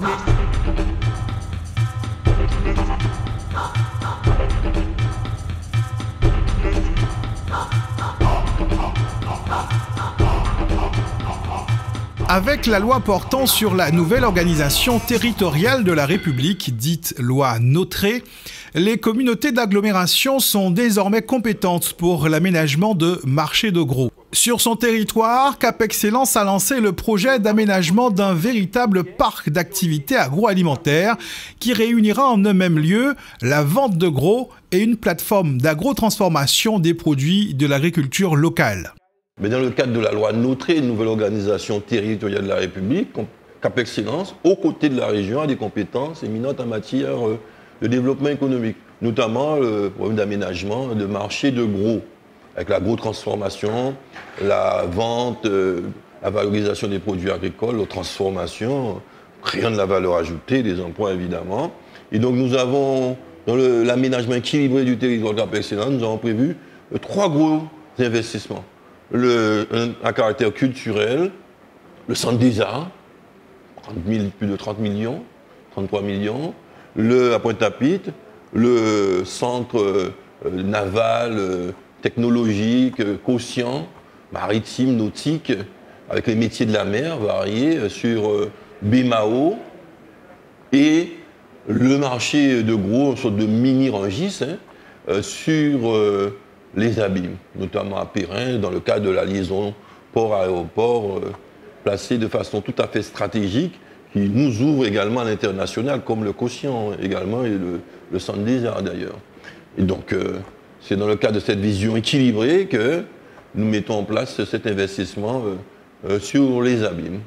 Mr. Avec la loi portant sur la nouvelle organisation territoriale de la République, dite loi Notré, les communautés d'agglomération sont désormais compétentes pour l'aménagement de marchés de gros. Sur son territoire, Cap Excellence a lancé le projet d'aménagement d'un véritable parc d'activités agroalimentaires qui réunira en un même lieu la vente de gros et une plateforme d'agrotransformation des produits de l'agriculture locale. Mais dans le cadre de la loi Notré, une nouvelle organisation territoriale de la République, Cap Excellence, aux côtés de la région, a des compétences éminentes en matière euh, de développement économique, notamment le problème d'aménagement de marché de gros, avec la gros transformation, la vente, euh, la valorisation des produits agricoles, la transformation, créant de la valeur ajoutée, des emplois évidemment. Et donc nous avons, dans l'aménagement équilibré du territoire Cap Excellence, nous avons prévu euh, trois gros investissements le, un, caractère culturel, le centre des arts, plus de 30 millions, 33 millions, le, à Pointe-à-Pitre, le centre euh, naval, euh, technologique, euh, quotient, maritime, nautique, avec les métiers de la mer variés sur Bémao, et le marché de gros, une sorte de mini-rangis, hein, sur les abîmes, notamment à Périn, dans le cadre de la liaison port-aéroport, euh, placée de façon tout à fait stratégique, qui nous ouvre également à l'international, comme le quotient également et le, centre des arts d'ailleurs. Et donc, euh, c'est dans le cadre de cette vision équilibrée que nous mettons en place cet investissement euh, sur les abîmes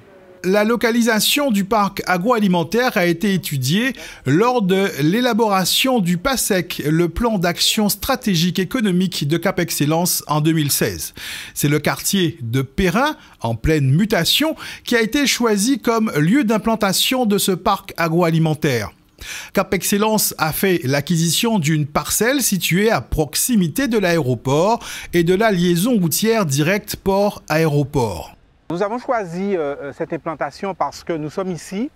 la localisation du parc agroalimentaire a été étudiée lors de l'élaboration du PASEC, le plan d'action stratégique économique de Cap Excellence en 2016. C'est le quartier de Perrin, en pleine mutation, qui a été choisi comme lieu d'implantation de ce parc agroalimentaire. Cap Excellence a fait l'acquisition d'une parcelle située à proximité de l'aéroport et de la liaison routière directe port-aéroport. Nous avons choisi euh, euh, cette implantation parce que nous sommes ici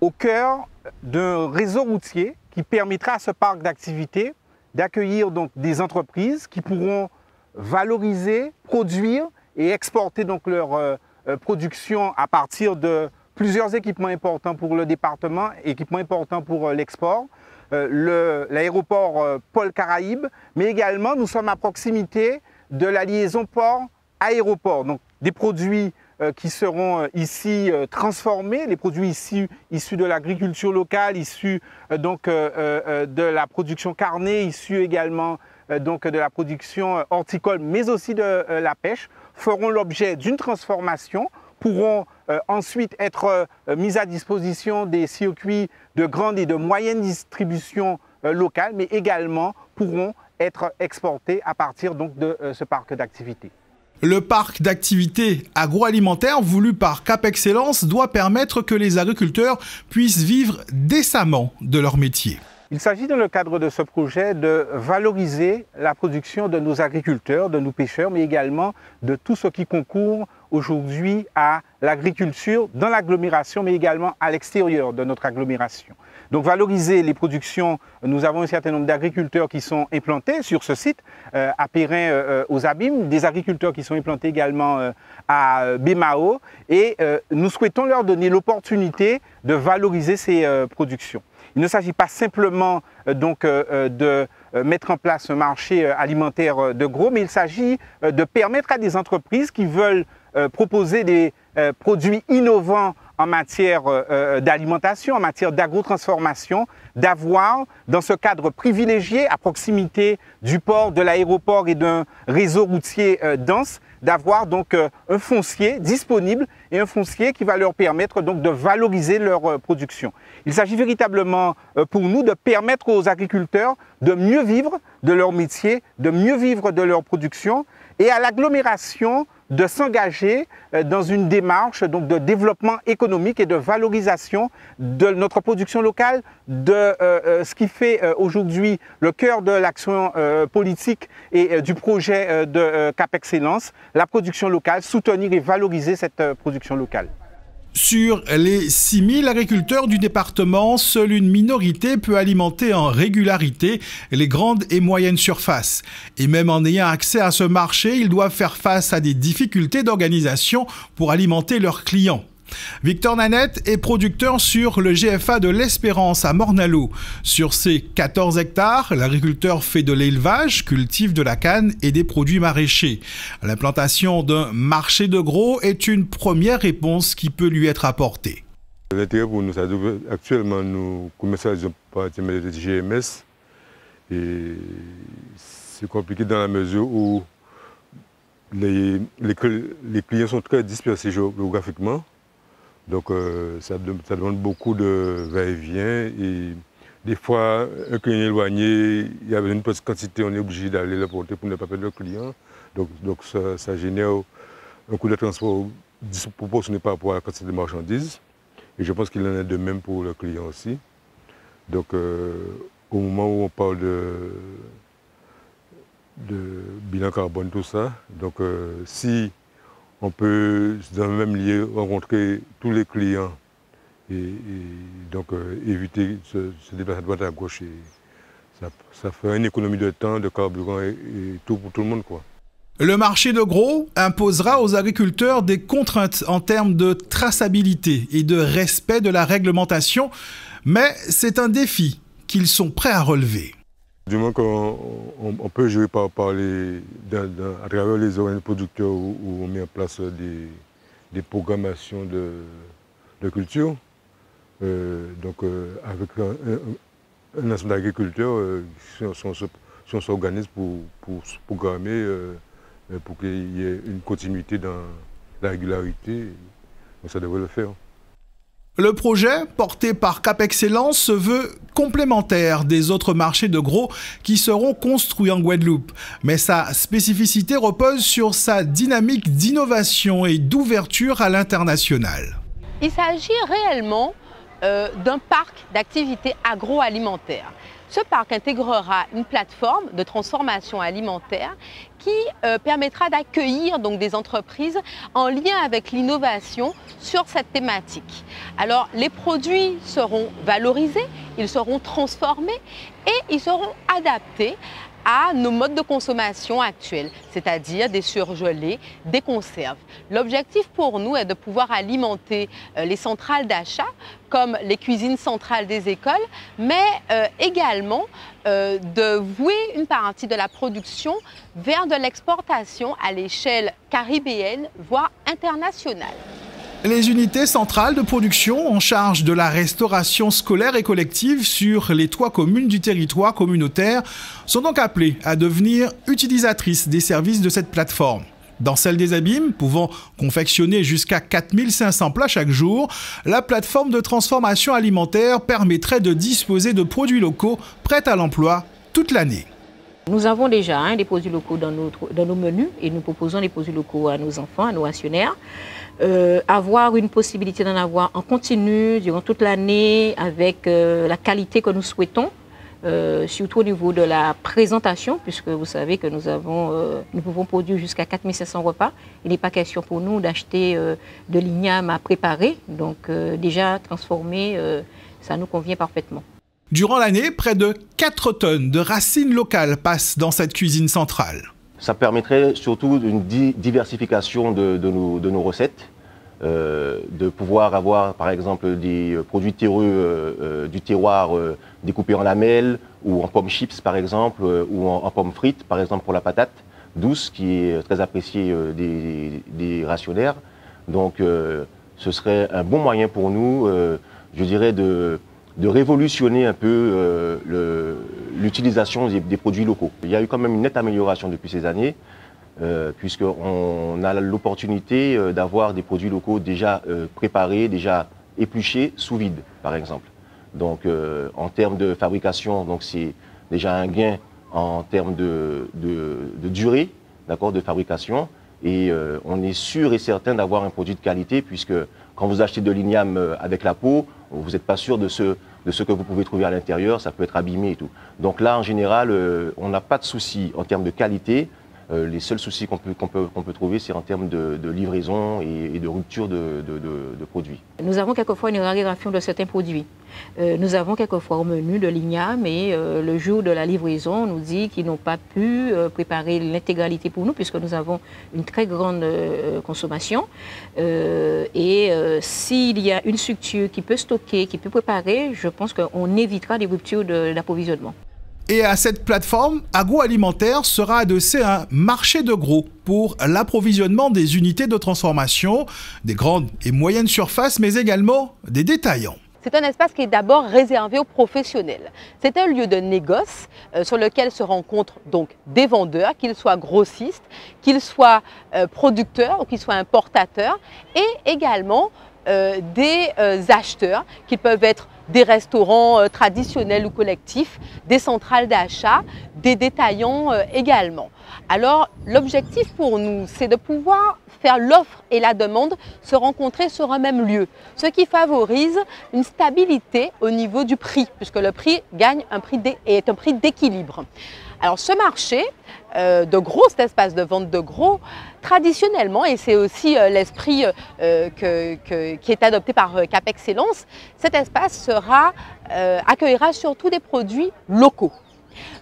au cœur d'un réseau routier qui permettra à ce parc d'activités d'accueillir des entreprises qui pourront valoriser, produire et exporter donc leur euh, production à partir de plusieurs équipements importants pour le département, équipements importants pour l'export, l'aéroport Paul Caraïbe, mais également nous sommes à proximité de la liaison port-aéroport. Des produits euh, qui seront euh, ici euh, transformés, les produits issus, issus de l'agriculture locale, issus donc de la production carnée, issus également donc de la production horticole, mais aussi de la pêche, feront l'objet d'une transformation, pourront ensuite être mis à disposition des circuits de grande et de moyenne distribution locale, mais également pourront être exportés à partir de ce parc d'activités. Le parc d'activités agroalimentaires voulu par Cap Excellence doit permettre que les agriculteurs puissent vivre décemment de leur métier. Il s'agit dans le cadre de ce projet de valoriser la production de nos agriculteurs, de nos pêcheurs, mais également de tout ce qui concourt aujourd'hui à l'agriculture dans l'agglomération, mais également à l'extérieur de notre agglomération. Donc valoriser les productions, nous avons un certain nombre d'agriculteurs qui sont implantés sur ce site, euh, à Périn euh, aux Abîmes, des agriculteurs qui sont implantés également euh, à Bémao, et nous souhaitons leur donner l'opportunité de valoriser ces productions. Il ne s'agit pas simplement donc de mettre en place un marché alimentaire de gros, mais il s'agit de permettre à des entreprises qui veulent proposer des produits innovants en matière euh, euh, d'alimentation, en matière d'agrotransformation, d'avoir, dans ce cadre privilégié, à proximité du port, de l'aéroport et d'un réseau routier euh, dense, d'avoir donc un foncier disponible et un foncier qui va leur permettre donc de valoriser leur production. Il s'agit véritablement pour nous de permettre aux agriculteurs de mieux vivre de leur métier, de mieux vivre de leur production et à l'agglomération de s'engager euh, dans une démarche donc, de développement économique et de valorisation de notre production locale, de euh, euh, ce qui fait aujourd'hui le cœur de l'action politique et du projet de Cap Excellence, la production locale, soutenir et valoriser cette production locale. Sur les 6000 agriculteurs du département, seule une minorité peut alimenter en régularité les grandes et moyennes surfaces. Et même en ayant accès à ce marché, ils doivent faire face à des difficultés d'organisation pour alimenter leurs clients. Victor Nanette est producteur sur le GFA de l'Espérance à Mornalo. Sur ses 14 hectares, l'agriculteur fait de l'élevage, cultive de la canne et des produits maraîchers. L'implantation d'un marché de gros est une première réponse qui peut lui être apportée. L'intérêt pour nous, actuellement, nous commercialisons par le GMS et c'est compliqué dans la mesure où les clients sont très dispersés géographiquement. Donc euh, ça, demande beaucoup de va-et-vient. Et des fois, un client éloigné, il y avait une petite quantité, on est obligé d'aller le porter pour ne pas perdre le client. Donc, donc ça, génère un coût de transport disproportionné par rapport à la quantité de marchandises. Et je pense qu'il en est de même pour le client aussi. Donc euh, au moment où on parle de, bilan carbone, tout ça, donc euh, si on peut, dans le même lieu, rencontrer tous les clients et, donc euh, éviter de se, déplacer à droite à gauche. ça, fait une économie de temps, de carburant et, tout pour tout le monde. Quoi. Le marché de gros imposera aux agriculteurs des contraintes en termes de traçabilité et de respect de la réglementation, mais c'est un défi qu'ils sont prêts à relever. Du moins qu'on peut jouer par, les, à travers les organismes producteurs où, on met en place des, programmations de, culture. Euh, donc euh, avec un, ensemble d'agriculteurs, euh, si, on s'organise pour, pour programmer, pour qu'il y ait une continuité dans la régularité, ça devrait le faire. Le projet, porté par Cap Excellence, se veut complémentaire des autres marchés de gros qui seront construits en Guadeloupe. Mais sa spécificité repose sur sa dynamique d'innovation et d'ouverture à l'international. Il s'agit réellement euh, d'un parc d'activités agroalimentaires. Ce parc intégrera une plateforme de transformation alimentaire qui euh, permettra d'accueillir donc des entreprises en lien avec l'innovation sur cette thématique. Alors les produits seront valorisés, ils seront transformés et ils seront adaptés à nos modes de consommation actuels, c'est-à-dire des surgelés, des conserves. L'objectif pour nous est de pouvoir alimenter euh, les centrales d'achat comme les cuisines centrales des écoles, mais euh, également euh, de vouer une partie de la production vers de l'exportation à l'échelle caribéenne, voire internationale. Les unités centrales de production en charge de la restauration scolaire et collective sur les toits communes du territoire communautaire sont donc appelées à devenir utilisatrices des services de cette plateforme. Dans celle des abîmes, pouvant confectionner jusqu'à 4500 plats chaque jour, la plateforme de transformation alimentaire permettrait de disposer de produits locaux prêts à l'emploi toute l'année. Nous avons déjà hein, des produits locaux dans, dans, nos menus et nous proposons des produits locaux à nos enfants, à nos actionnaires. Euh, avoir une possibilité d'en avoir en continu durant toute l'année avec euh, la qualité que nous souhaitons, euh, surtout au niveau de la présentation, puisque vous savez que nous, avons, nous pouvons produire jusqu'à 4500 repas. Il n'est pas question pour nous d'acheter de l'igname à préparer, donc déjà transformé, ça nous convient parfaitement. Durant l'année, près de 4 tonnes de racines locales passent dans cette cuisine centrale. Ça permettrait surtout une diversification de, nos, recettes, euh, de pouvoir avoir par exemple des euh, produits terreux euh, du terroir découpés en lamelles ou en pommes chips par exemple, ou en, pommes frites par exemple pour la patate douce qui est très appréciée des, des, rationnaires. Donc ce serait un bon moyen pour nous, je dirais, de de révolutionner un peu euh, l'utilisation des, produits locaux. Il y a eu quand même une nette amélioration depuis ces années. puisqu'on a l'opportunité d'avoir des produits locaux déjà préparés, déjà épluchés sous vide, par exemple. Donc, en termes de fabrication, c'est déjà un gain en termes de, de durée, d'accord, de fabrication. Et euh, on est sûr et certain d'avoir un produit de qualité puisque quand vous achetez de l'igname euh, avec la peau, vous n'êtes pas sûr de ce, que vous pouvez trouver à l'intérieur, ça peut être abîmé et tout. Donc là, en général, euh, on n'a pas de souci en termes de qualité. Euh, les seuls soucis qu'on peut, trouver, c'est en termes de, livraison et, de rupture de, produits. Nous avons quelquefois une raréfaction de certains produits. Euh, nous avons quelquefois au menu de l'igname et euh, le jour de la livraison, on nous dit qu'ils n'ont pas pu préparer l'intégralité pour nous puisque nous avons une très grande consommation. et s'il y a une structure qui peut stocker, qui peut préparer, je pense qu'on évitera des ruptures d'approvisionnement. Et à cette plateforme, agroalimentaire sera adossé un marché de gros pour l'approvisionnement des unités de transformation, des grandes et moyennes surfaces, mais également des détaillants. C'est un espace qui est d'abord réservé aux professionnels. C'est un lieu de négoce euh, sur lequel se rencontrent donc des vendeurs, qu'ils soient grossistes, qu'ils soient euh, producteurs ou qu'ils soient importateurs, et également euh, des acheteurs qui peuvent être des restaurants euh, traditionnels ou collectifs, des centrales d'achat, des détaillants euh, également. Alors l'objectif pour nous, c'est de pouvoir faire l'offre et la demande se rencontrer sur un même lieu, ce qui favorise une stabilité au niveau du prix, puisque le prix gagne un prix est un prix d'équilibre. Alors ce marché euh, de gros, cet espace de vente de gros, traditionnellement, et c'est aussi euh, l'esprit euh, qui est adopté par Cap Excellence, cet espace accueillera surtout des produits locaux.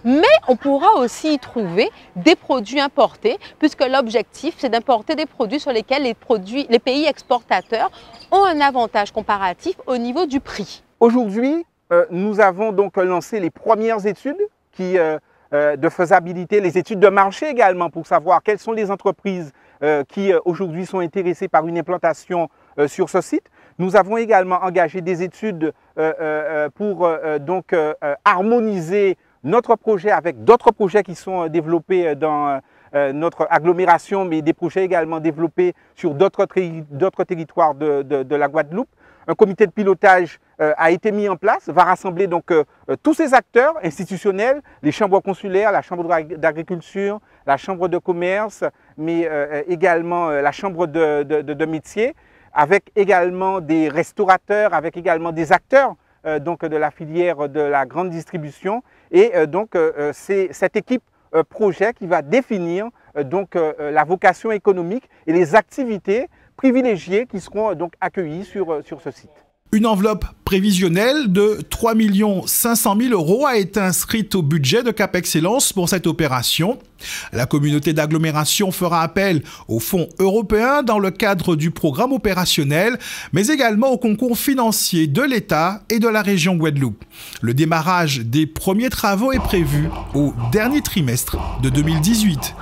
Mais on pourra aussi y trouver des produits importés, puisque l'objectif, c'est d'importer des produits sur lesquels les, pays exportateurs ont un avantage comparatif au niveau du prix. Aujourd'hui, nous avons donc lancé les premières études qui euh, de faisabilité, les études de marché également pour savoir quelles sont les entreprises euh, qui euh, aujourd'hui sont intéressées par une implantation sur ce site. Nous avons également engagé des études pour donc harmoniser notre projet avec d'autres projets qui sont développés dans notre agglomération, mais des projets également développés sur d'autres territoires de la Guadeloupe. Un comité de pilotage euh, a été mis en place, va rassembler donc euh, euh, tous ces acteurs institutionnels, les chambres consulaires, la chambre d'agriculture, la chambre de commerce, mais également la chambre de, de, métier, avec également des restaurateurs, avec également des acteurs donc de la filière de la grande distribution. Et donc c'est cette équipe projet qui va définir donc la vocation économique et les activités privilégiés qui seront euh, donc accueillis sur, euh, sur ce site. Une enveloppe prévisionnelle de 3 500 000 euros a été inscrite au budget de Cap Excellence pour cette opération. La communauté d'agglomération fera appel aux fonds européens dans le cadre du programme opérationnel, mais également au concours financier de l'État et de la région Guadeloupe. Le démarrage des premiers travaux est prévu au dernier trimestre de 2018.